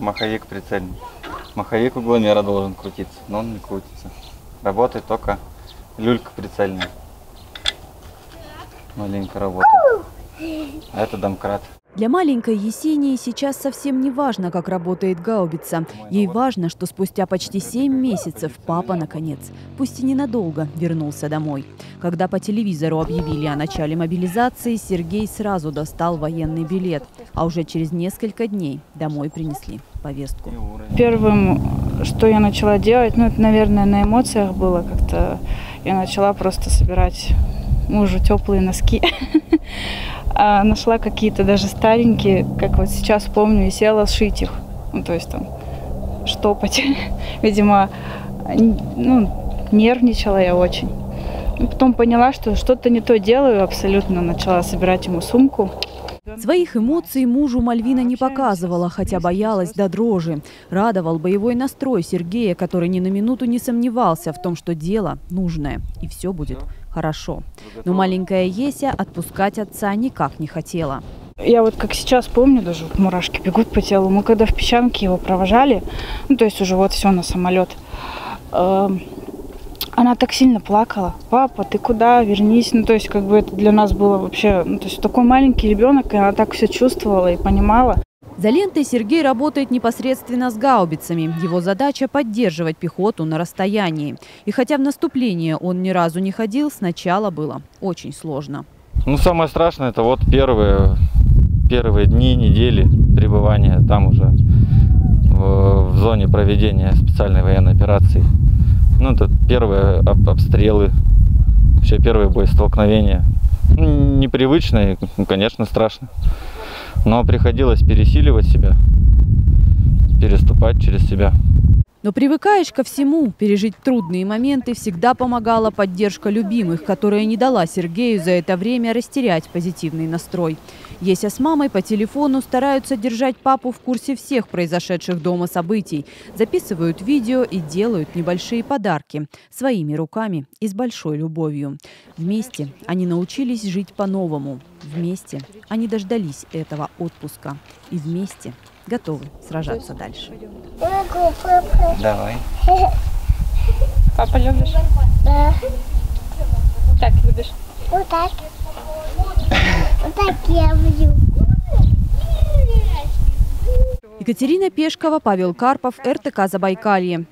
маховик прицельный. Маховик угломера должен крутиться, но он не крутится. Работает только люлька прицельная. Маленько работает. А это домкрат. Для маленькой Есении сейчас совсем не важно, как работает гаубица. Ей важно, что спустя почти 7 месяцев папа, наконец, пусть и ненадолго, вернулся домой. Когда по телевизору объявили о начале мобилизации, Сергей сразу достал военный билет, а уже через несколько дней домой принесли повестку. Первым, что я начала делать, ну, это, наверное, на эмоциях было как-то. Я начала просто собирать мужу теплые носки. А нашла какие-то даже старенькие, как вот сейчас помню, и села сшить их. Ну, то есть там штопать. Видимо, ну, нервничала я очень. И потом поняла, что что-то не то делаю абсолютно. Начала собирать ему сумку. Своих эмоций мужу Мальвина не показывала, хотя боялась до дрожи. Радовал боевой настрой Сергея, который ни на минуту не сомневался в том, что дело нужное, и все будет хорошо. Но маленькая Еся отпускать отца никак не хотела. Я вот как сейчас помню, даже вот мурашки бегут по телу. Мы когда в песчанке его провожали, ну то есть уже вот все на самолет, э, она так сильно плакала. Папа, ты куда? Вернись. Ну то есть как бы это для нас было вообще, ну то есть такой маленький ребенок, и она так все чувствовала и понимала. За лентой Сергей работает непосредственно с гаубицами. Его задача – поддерживать пехоту на расстоянии. И хотя в наступление он ни разу не ходил, сначала было очень сложно. Ну, самое страшное – это вот первые, первые дни, недели пребывания там уже в, в зоне проведения специальной военной операции. Ну, это первые об, обстрелы, все первые боестолкновения. Ну, непривычно и, конечно, страшно. Но приходилось пересиливать себя, переступать через себя. Но привыкаешь ко всему. Пережить трудные моменты всегда помогала поддержка любимых, которая не дала Сергею за это время растерять позитивный настрой. Еся с мамой по телефону стараются держать папу в курсе всех произошедших дома событий. Записывают видео и делают небольшие подарки. Своими руками и с большой любовью. Вместе они научились жить по-новому. Вместе они дождались этого отпуска. И вместе готовы сражаться дальше. Давай. Папа любишь? Да. Так любишь? Вот так. Вот так я люблю. Екатерина Пешкова, Павел Карпов, РТК Забайкалье.